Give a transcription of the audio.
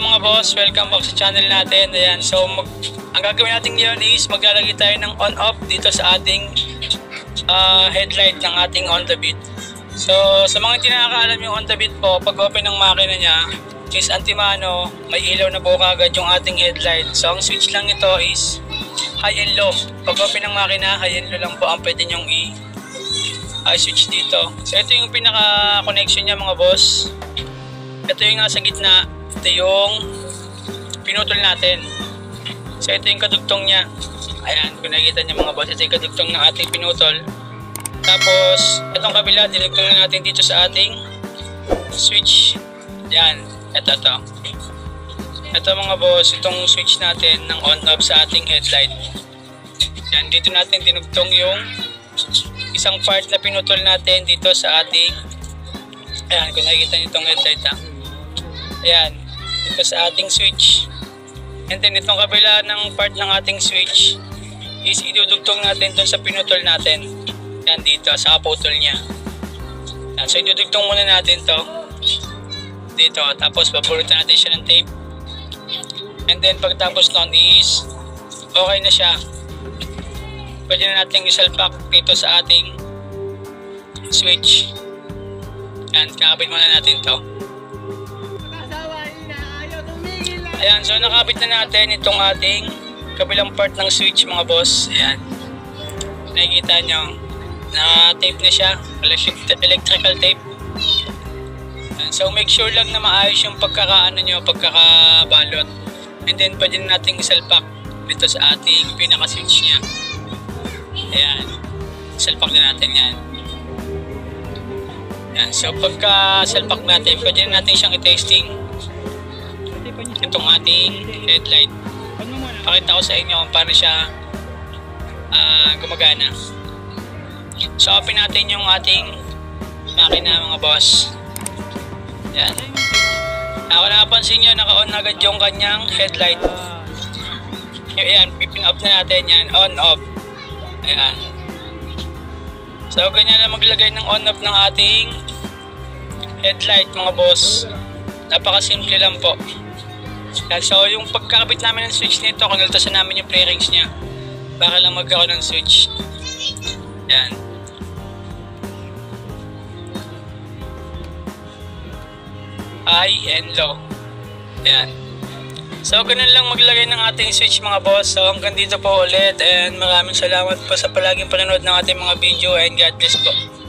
mga boss, welcome back sa channel natin. Ayan, so mag, ang gagawin natin ngayon is maglalagay tayo ng on-off dito sa ating ah, headlight ng ating Honda Beat. So sa mga hindi nakakaalam yung Honda Beat po, pag open ng makina niya, is antimano, may ilaw na po kagad yung ating headlight. So ang switch lang nito is high and low. Pag open ng makina, high and low lang po ang pwede nyong i- ah, dito. So ito yung pinaka-connection niya mga boss. Ito yung nasa gitna. Ito yung pinutol natin. So ito yung kadugtong niya. Ayan, kung nakikita niyo mga boss, ito yung kadugtong ng ating pinutol. Tapos, itong kabila, dinugtong na natin dito sa ating switch. Yan, ito to. Ito mga boss, itong switch natin ng on-off sa ating headlight. Yan, dito natin dinugtong yung isang part na pinutol natin dito sa ating ayan, kung nakikita niyo itong headlight ha. Ayan, dito sa ating switch. And then itong kabila ng part ng ating switch is idudugtong natin doon sa pinutol natin. Yan dito, sa kaputol niya. Yan, so idudugtong muna natin to dito. Tapos babulutan natin siya ng tape. And then pagtapos nun is okay na siya. Pwede na natin isalpak dito sa ating switch. Yan, kakabit muna natin to. Ayan, so nakabit na natin itong ating kabilang part ng switch mga boss. Ayan. Nakikita nyo, na-tape na siya. Electric- Electrical tape. Ayan, so make sure lang na maayos yung pagkakaano nyo, pagkakabalot. And then pwede na natin isalpak dito sa ating pinaka-switch niya. Ayan. Salpak na natin yan. Ayan. So pagka salpak natin, pwede na natin siyang i-testing itong ating headlight. Pakita ko sa inyo kung paano siya ah, gumagana. So open natin yung ating makina mga boss. Yan. Ako napansin nyo, naka-on agad yung kanyang headlight. Yan, pipin off na natin yan. On, off. Ayan. So, ganyan na maglagay ng on, off ng ating headlight mga boss. Napakasimple lang po. Yan, so, yung pagkakabit namin ng switch nito, kinultasan namin yung play rings niya. Para lang magkaroon ng switch. Yan. high and low. Ayan. So, ganun lang maglagay ng ating switch mga boss. So, hanggang dito po ulit and maraming salamat po sa palaging panonood ng ating mga video and God bless po.